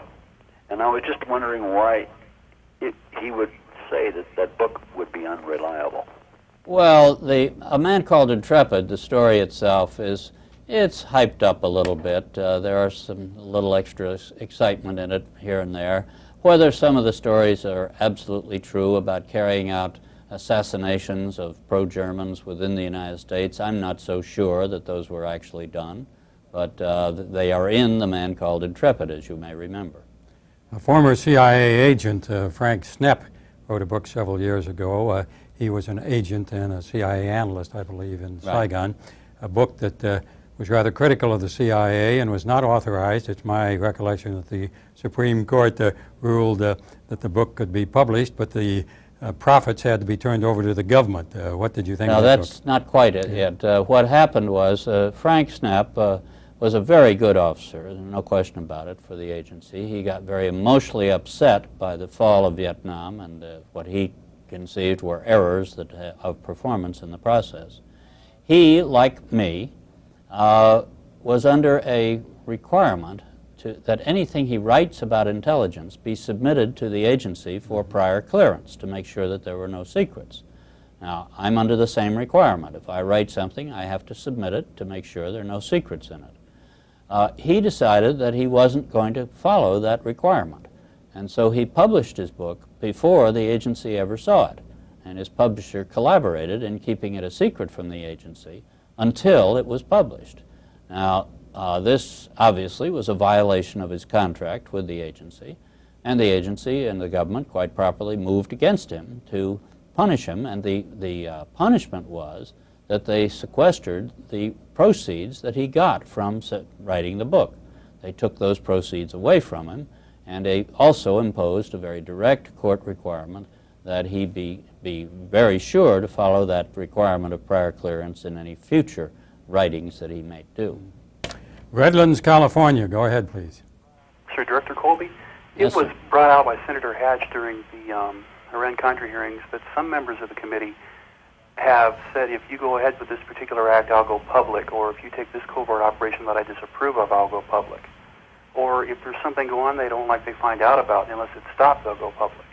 And I was just wondering why it, he would say that that book would be unreliable. Well, the A Man Called Intrepid, the story itself, is it's hyped up a little bit. Uh, there are some little extra excitement in it here and there. Whether some of the stories are absolutely true about carrying out assassinations of pro-Germans within the United States, I'm not so sure that those were actually done. But uh, they are in The Man Called Intrepid, as you may remember. A former CIA agent, uh, Frank Snepp, wrote a book several years ago. Uh, he was an agent and a CIA analyst, I believe, in Right. Saigon. A book that uh, was rather critical of the CIA and was not authorized. It's my recollection that the Supreme Court uh, ruled uh, that the book could be published, but the uh, profits had to be turned over to the government. Uh, what did you think Now, that's not quite it yet. Uh, what happened was uh, Frank Snepp uh, was a very good officer, no question about it, for the agency. He got very emotionally upset by the fall of Vietnam and uh, what he conceived were errors that, of performance in the process. He, like me, uh, was under a requirement to, that anything he writes about intelligence be submitted to the agency for prior clearance to make sure that there were no secrets. Now, I'm under the same requirement. If I write something, I have to submit it to make sure there are no secrets in it. Uh, he decided that he wasn't going to follow that requirement. And so he published his book before the agency ever saw it. And his publisher collaborated in keeping it a secret from the agency until it was published. Now, uh, this obviously was a violation of his contract with the agency, and the agency and the government quite properly moved against him to punish him, and the, the uh, punishment was that they sequestered the proceeds that he got from writing the book. They took those proceeds away from him, and they also imposed a very direct court requirement that he be, be very sure to follow that requirement of prior clearance in any future writings that he may do. Redlands, California. Go ahead, please. Sir Director Colby, it Yes, was sir. brought out by Senator Hatch during the um, Iran Contra hearings that some members of the committee have said if you go ahead with this particular act, I'll go public, or if you take this covert operation that I disapprove of, I'll go public. Or if there's something going on they don't like they find out about, unless it's stopped, they'll go public.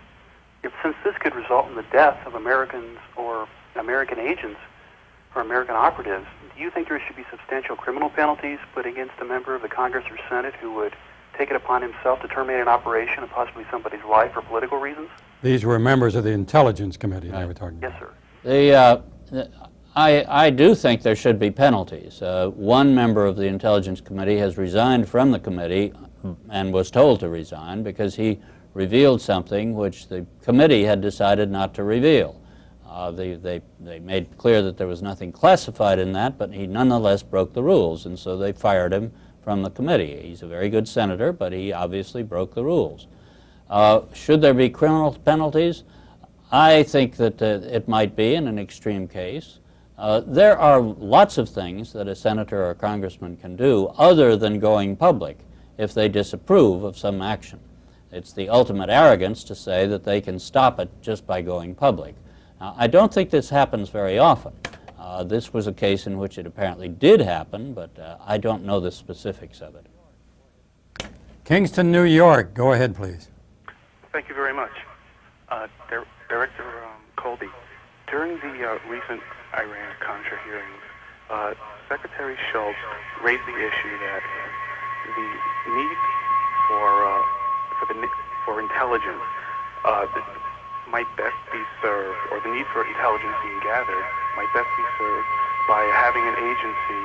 If since this could result in the death of Americans or American agents or American operatives, do you think there should be substantial criminal penalties put against a member of the Congress or Senate who would take it upon himself to terminate an operation and possibly somebody's life for political reasons? These were members of the Intelligence Committee they were talking about. Yes, sir. The, uh, the- I, I do think there should be penalties. Uh, one member of the Intelligence Committee has resigned from the committee and was told to resign because he revealed something which the committee had decided not to reveal. Uh, they, they, they made clear that there was nothing classified in that, but he nonetheless broke the rules, and so they fired him from the committee. He's a very good senator, but he obviously broke the rules. Uh, should there be criminal penalties? I think that uh, it might be in an extreme case. Uh, there are lots of things that a senator or a congressman can do other than going public if they disapprove of some action. It's the ultimate arrogance to say that they can stop it just by going public. Now, I don't think this happens very often. Uh, this was a case in which it apparently did happen, but uh, I don't know the specifics of it. Kingston, New York. Go ahead, please. Thank you very much. Uh, Dir- Director um, Colby, during the uh, recent Iran-Contra hearings, uh, Secretary Shultz raised the issue that the need for, uh, for intelligence uh, that might best be served, or the need for intelligence being gathered might best be served by having an agency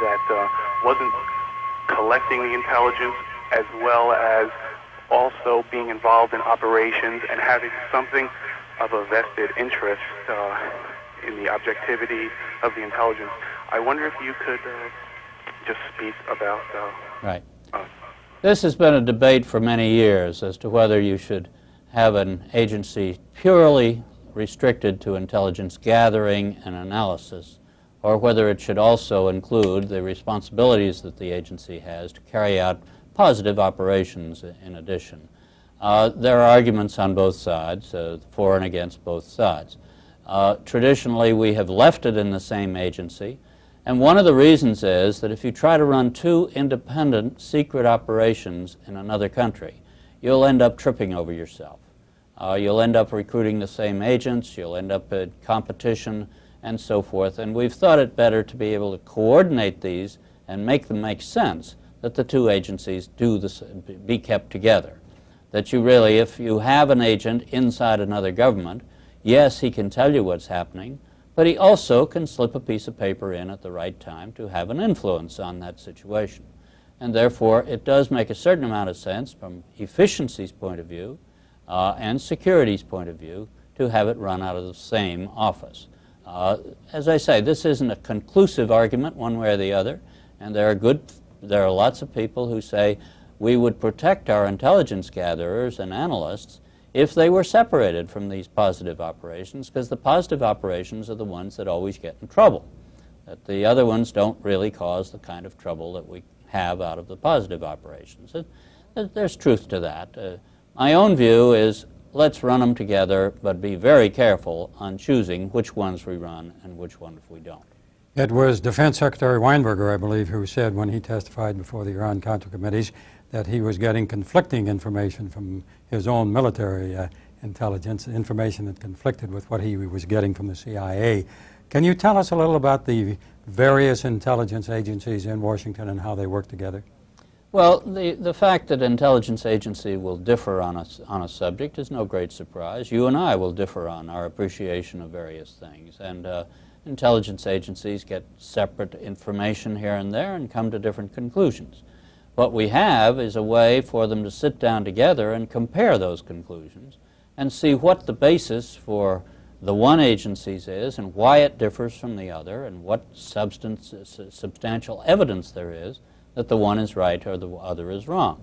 that uh, wasn't collecting the intelligence as well as also being involved in operations and having something of a vested interest uh, in the objectivity of the intelligence. I wonder if you could uh, just speak about. Uh, Right. This has been a debate for many years as to whether you should have an agency purely restricted to intelligence gathering and analysis, or whether it should also include the responsibilities that the agency has to carry out positive operations in addition. Uh, there are arguments on both sides, uh, for and against both sides. Uh, traditionally, we have left it in the same agency, and one of the reasons is that if you try to run two independent secret operations in another country, you'll end up tripping over yourself. Uh, you'll end up recruiting the same agents, you'll end up in competition, and so forth. And we've thought it better to be able to coordinate these and make them make sense that the two agencies do this, be kept together. That you really, if you have an agent inside another government, yes, he can tell you what's happening, but he also can slip a piece of paper in at the right time to have an influence on that situation. And therefore, it does make a certain amount of sense from efficiency's point of view uh, and security's point of view to have it run out of the same office. Uh, as I say, this isn't a conclusive argument one way or the other, and there are good, there are lots of people who say we would protect our intelligence gatherers and analysts if they were separated from these positive operations, because the positive operations are the ones that always get in trouble. That the other ones don't really cause the kind of trouble that we have out of the positive operations. There's truth to that. Uh, my own view is let's run them together, but be very careful on choosing which ones we run and which ones we don't. It was Defense Secretary Weinberger, I believe, who said when he testified before the Iran-Contra committees that he was getting conflicting information from his own military uh, intelligence, information that conflicted with what he was getting from the CIA. Can you tell us a little about the various intelligence agencies in Washington and how they work together? Well, the, the fact that intelligence agency will differ on a, on a subject is no great surprise. You and I will differ on our appreciation of various things. And uh, intelligence agencies get separate information here and there and come to different conclusions. What we have is a way for them to sit down together and compare those conclusions and see what the basis for the one agency's is and why it differs from the other and what substance, substantial evidence there is that the one is right or the other is wrong.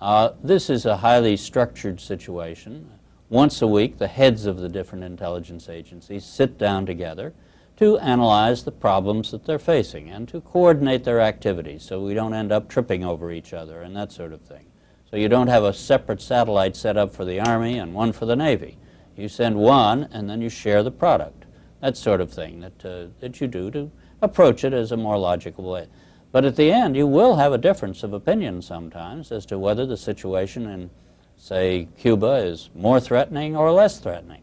Uh, this is a highly structured situation. Once a week, the heads of the different intelligence agencies sit down together to analyze the problems that they're facing and to coordinate their activities so we don't end up tripping over each other and that sort of thing. So you don't have a separate satellite set up for the Army and one for the Navy. You send one and then you share the product. That sort of thing that, uh, that you do to approach it as a more logical way. But at the end, you will have a difference of opinion sometimes as to whether the situation in, say, Cuba is more threatening or less threatening.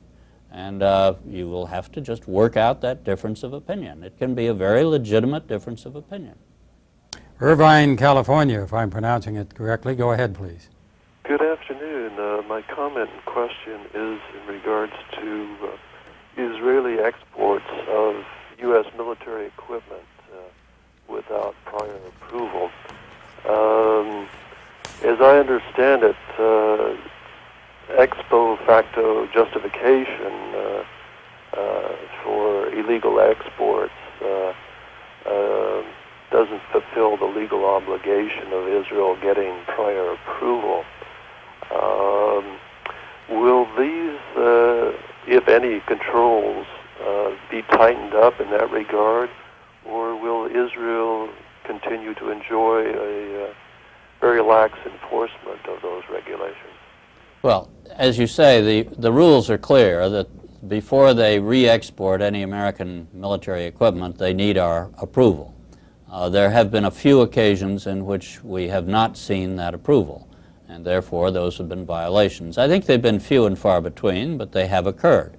And uh, you will have to just work out that difference of opinion. It can be a very legitimate difference of opinion. Irvine, California, if I'm pronouncing it correctly. Go ahead, please. Good afternoon. Uh, my comment and question is in regards to uh, Israeli exports of U.S. military equipment uh, without prior approval. Um, as I understand it, uh, ex facto justification uh, uh, for illegal exports doesn't fulfill the legal obligation of Israel getting prior approval. Um, will these, if any, controls be tightened up in that regard, or will Israel continue to enjoy a very lax enforcement of those regulations? Well, as you say, the, the rules are clear that before they re-export any American military equipment, they need our approval. Uh, there have been a few occasions in which we have not seen that approval, and therefore those have been violations. I think they've been few and far between, but they have occurred.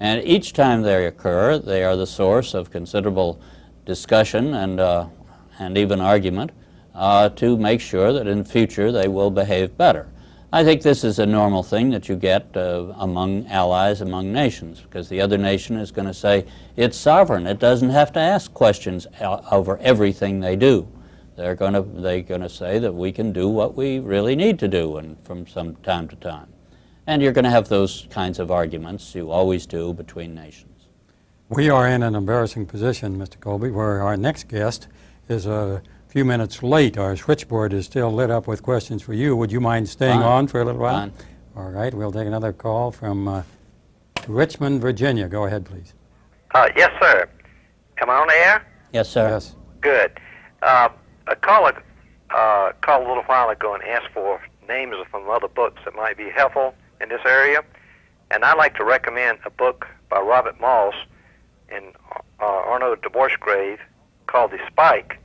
And each time they occur, they are the source of considerable discussion and, uh, and even argument uh, to make sure that in future they will behave better. I think this is a normal thing that you get uh, among allies, among nations, because the other nation is going to say it's sovereign. It doesn't have to ask questions over everything they do. They're going to they're going to say that we can do what we really need to do, and from some time to time. And you're going to have those kinds of arguments. You always do between nations. We are in an embarrassing position, Mr. Colby, where our next guest is a few minutes late. Our switchboard is still lit up with questions for you. Would you mind staying Fine. on for a little while? Fine. All right, we'll take another call from uh, Richmond, Virginia. Go ahead, please. Uh, yes, sir. Am I on the air? Yes, sir. Yes. Good. Uh, a caller uh, called a little while ago and asked for names of some other books that might be helpful in this area. And I'd like to recommend a book by Robert Moss and uh, Arnaud de Borchgrave called The Spike,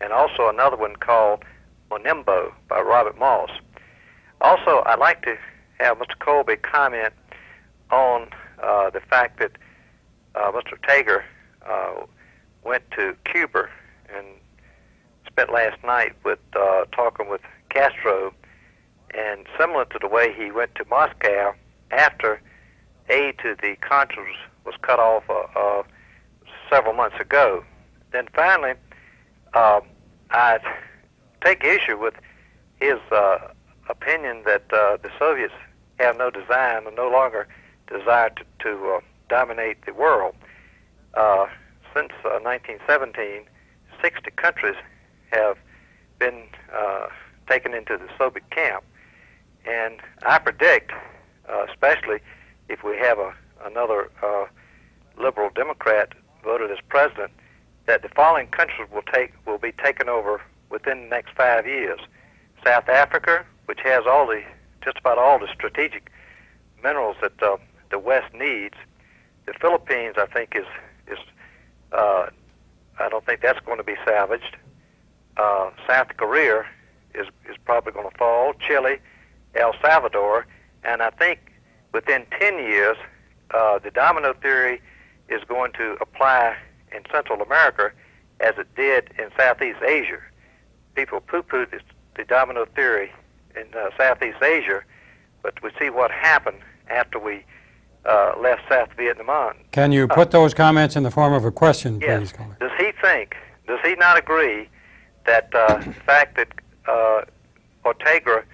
and also another one called Monimbo by Robert Moss. Also, I'd like to have Mr. Colby comment on uh, the fact that uh, Mr. Ortega uh, went to Cuba and spent last night with uh, talking with Castro, and similar to the way he went to Moscow after aid to the Contras was cut off uh, uh, several months ago. Then finally, uh, I take issue with his uh, opinion that uh, the Soviets have no design or no longer desire to, to uh, dominate the world. Uh, since uh, 1917, 60 countries have been uh, taken into the Soviet camp. And I predict, uh, especially if we have a, another uh, liberal Democrat voted as president, that the following countries will take will be taken over within the next five years. South Africa, which has all the just about all the strategic minerals that uh, the West needs. The Philippines, I think, is is uh, I don't think that's going to be salvaged. Uh, South Korea is is probably going to fall. Chile, El Salvador, and I think within 10 years, uh, the domino theory is going to apply in Central America as it did in Southeast Asia. People poo-poo this, the domino theory in uh, Southeast Asia, but we see what happened after we uh, left South Vietnam. Can you put those comments in the form of a question, Yes. please, Colby? Does he think, does he not agree that uh, the fact that uh, Ortega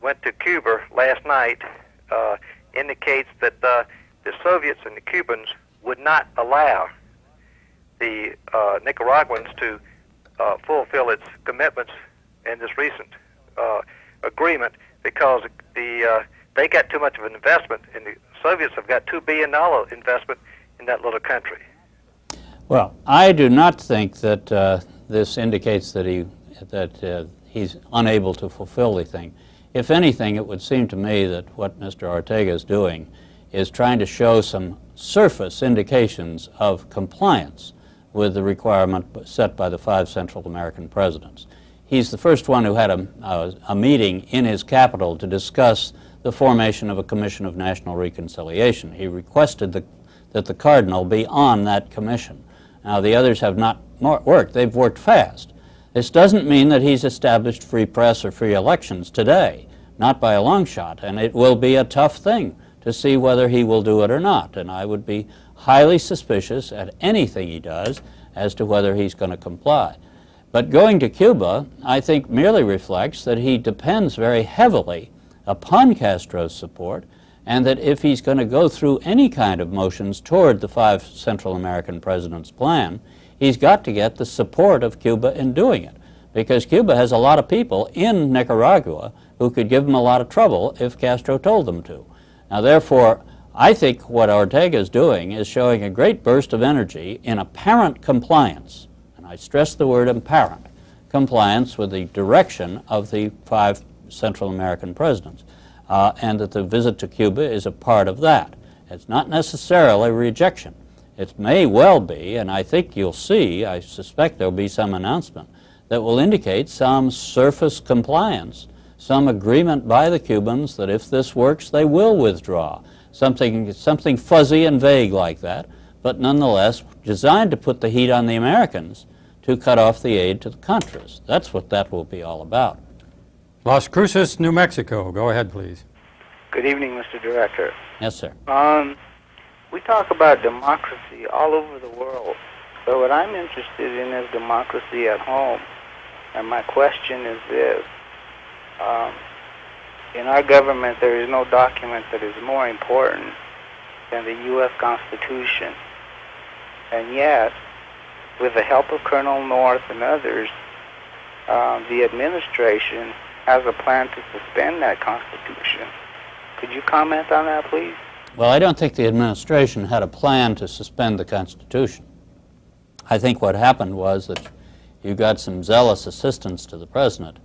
went to Cuba last night uh, indicates that uh, the Soviets and the Cubans would not allow the uh, Nicaraguans to uh, fulfill its commitments in this recent uh, agreement because the uh, they got too much of an investment, and the Soviets have got two billion dollar investment in that little country. Well, I do not think that uh, this indicates that he that uh, he's unable to fulfill the thing. If anything, it would seem to me that what Mr. Ortega is doing is trying to show some surface indications of compliance with the requirement set by the five Central American presidents. He's the first one who had a, a, meeting in his capital to discuss the formation of a Commission of National Reconciliation. He requested the, that the Cardinal be on that commission. Now, the others have not worked. They've worked fast. This doesn't mean that he's established free press or free elections today, not by a long shot, and it will be a tough thing to see whether he will do it or not. And I would be highly suspicious at anything he does as to whether he's going to comply. But going to Cuba, I think, merely reflects that he depends very heavily upon Castro's support, and that if he's going to go through any kind of motions toward the five Central American presidents' plan, he's got to get the support of Cuba in doing it. Because Cuba has a lot of people in Nicaragua who could give him a lot of trouble if Castro told them to. Now, therefore, I think what Ortega is doing is showing a great burst of energy in apparent compliance, and I stress the word apparent, compliance with the direction of the five Central American presidents, uh, and that the visit to Cuba is a part of that. It's not necessarily rejection. It may well be, and I think you'll see, I suspect there'll be some announcement that will indicate some surface compliance, some agreement by the Cubans that if this works, they will withdraw. Something, something fuzzy and vague like that, but nonetheless designed to put the heat on the Americans to cut off the aid to the Contras. That's what that will be all about. Las Cruces, New Mexico. Go ahead, please. Good evening, Mr. Director. Yes, sir. Um, we talk about democracy all over the world, but what I'm interested in is democracy at home. And my question is this. Um, in our government, there is no document that is more important than the U.S. Constitution. And yet, with the help of Colonel North and others, um, the administration has a plan to suspend that Constitution. Could you comment on that, please? Well, I don't think the administration had a plan to suspend the Constitution. I think what happened was that you got some zealous assistants to the president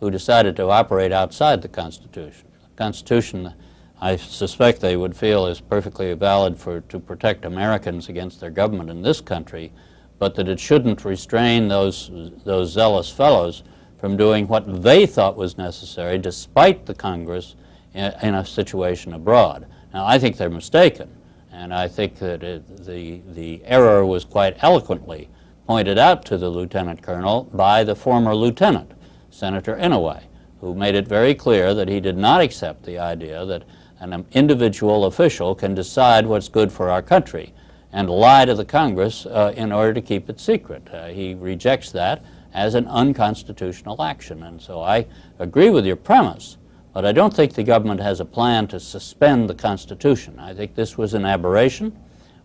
who decided to operate outside the Constitution. The Constitution, I suspect they would feel, is perfectly valid for to protect Americans against their government in this country, but that it shouldn't restrain those, those zealous fellows from doing what they thought was necessary despite the Congress in, in a situation abroad. Now, I think they're mistaken, and I think that it, the, the error was quite eloquently pointed out to the lieutenant colonel by the former lieutenant, Senator Inouye, who made it very clear that he did not accept the idea that an individual official can decide what's good for our country and lie to the Congress uh, in order to keep it secret. Uh, he rejects that as an unconstitutional action. And so I agree with your premise, but I don't think the government has a plan to suspend the Constitution. I think this was an aberration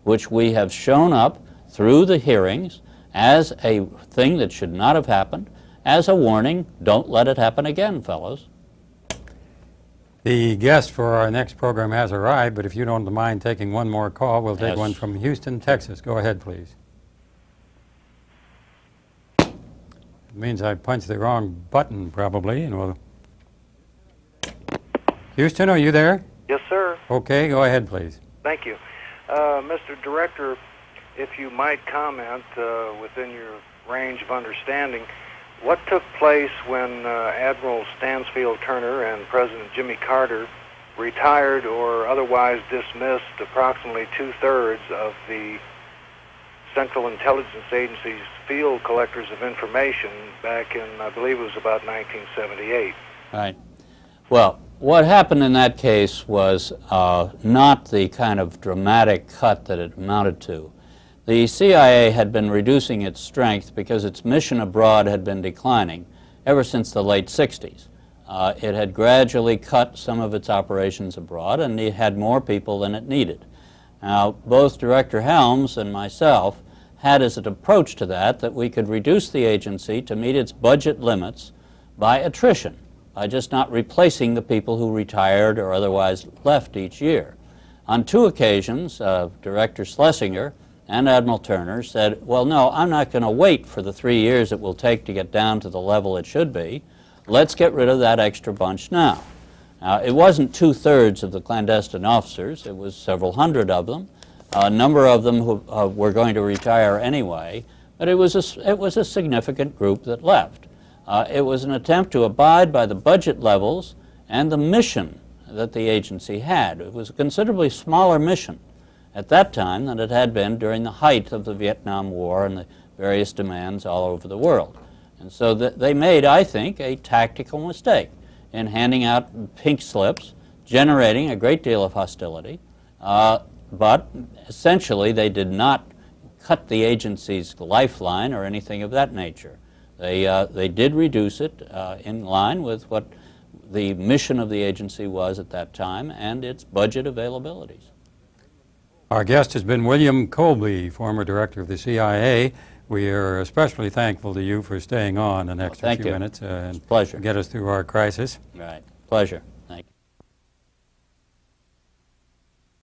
which we have shown up through the hearings as a thing that should not have happened, as a warning, don't let it happen again, fellows. The guest for our next program has arrived, but if you don't mind taking one more call, we'll take Yes. one from Houston, Texas. Go ahead, please. It means I punched the wrong button, probably, and we'll... Houston, are you there? Yes, sir. Okay, go ahead, please. Thank you. Uh, Mr. Director, if you might comment uh, within your range of understanding, what took place when uh, Admiral Stansfield Turner and President Jimmy Carter retired or otherwise dismissed approximately two-thirds of the Central Intelligence Agency's field collectors of information back in, I believe it was about 1978? Right. Well, what happened in that case was uh, not the kind of dramatic cut that it amounted to. The CIA had been reducing its strength because its mission abroad had been declining ever since the late 60s. Uh, it had gradually cut some of its operations abroad and it had more people than it needed. Now, both Director Helms and myself had as an approach to that that we could reduce the agency to meet its budget limits by attrition, by just not replacing the people who retired or otherwise left each year. On two occasions, uh, Director Schlesinger and Admiral Turner said, well, no, I'm not going to wait for the three years it will take to get down to the level it should be. Let's get rid of that extra bunch now. Now, it wasn't two-thirds of the clandestine officers. It was several hundred of them. A number of them who uh, were going to retire anyway, but it was a, it was a significant group that left. Uh, it was an attempt to abide by the budget levels and the mission that the agency had. It was a considerably smaller mission at that time than it had been during the height of the Vietnam War and the various demands all over the world. And so th they made, I think, a tactical mistake in handing out pink slips, generating a great deal of hostility, uh, but essentially they did not cut the agency's lifeline or anything of that nature. They, uh, they did reduce it uh, in line with what the mission of the agency was at that time and its budget availabilities. Our guest has been William Colby, former director of the CIA. We are especially thankful to you for staying on an extra thank few you. minutes uh, and pleasure. get us through our crisis. Right. Pleasure.